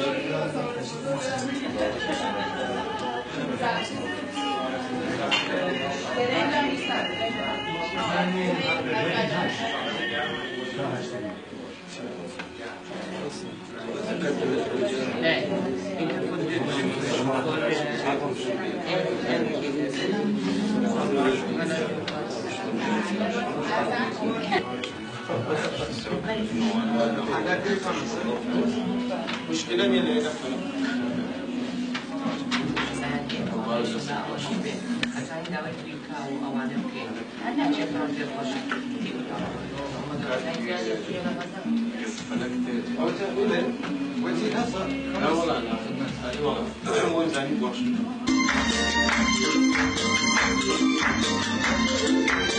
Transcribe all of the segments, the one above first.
Thank you. هذه والله وين زاني بوش Thank you.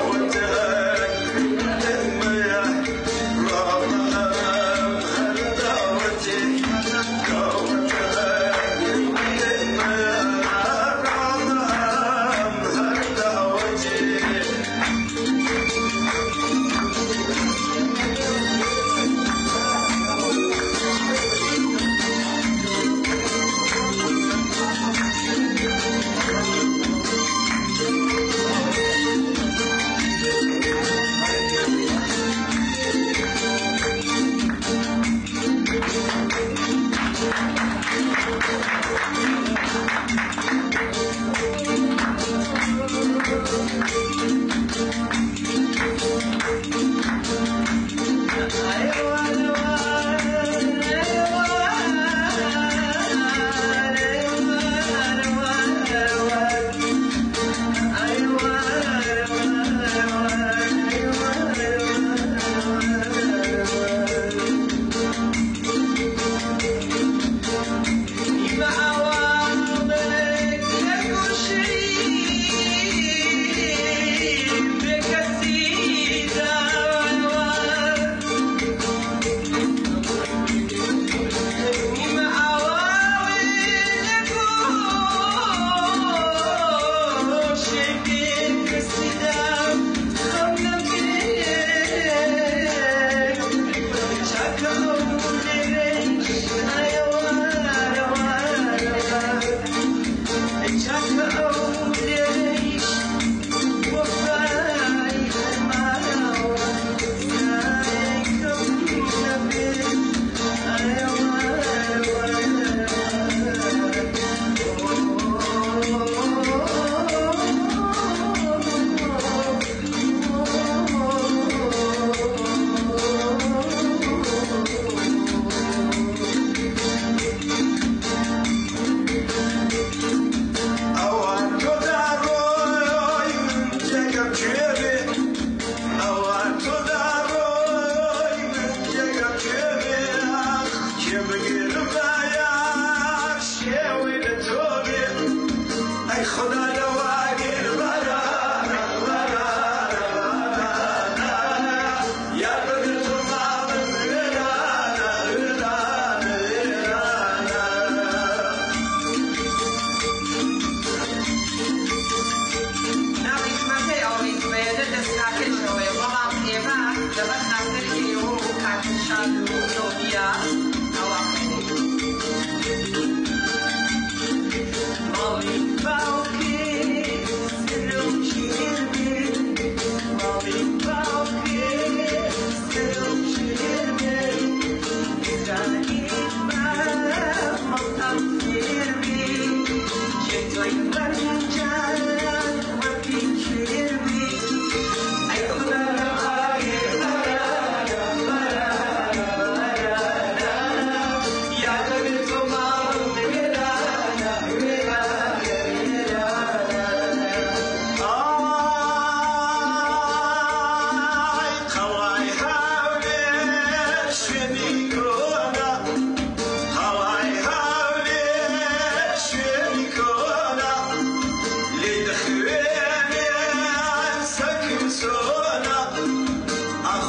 Jagannath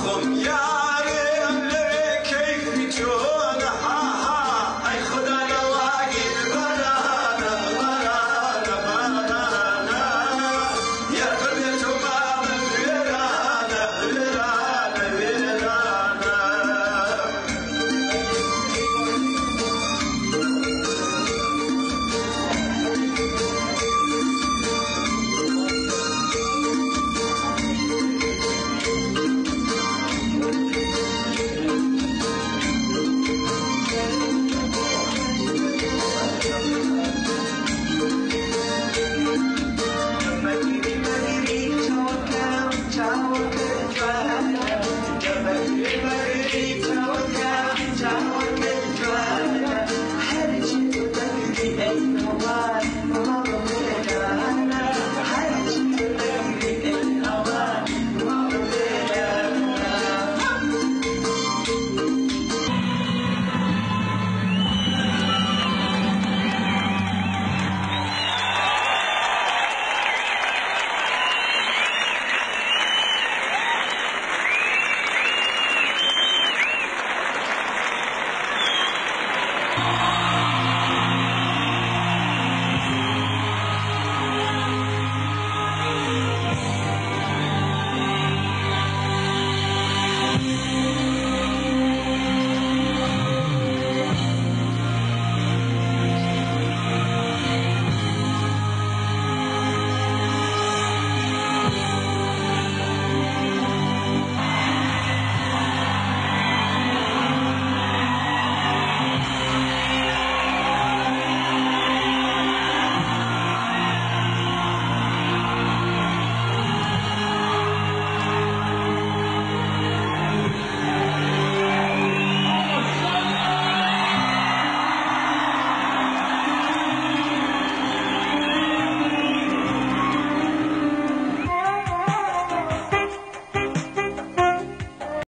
Aklım ya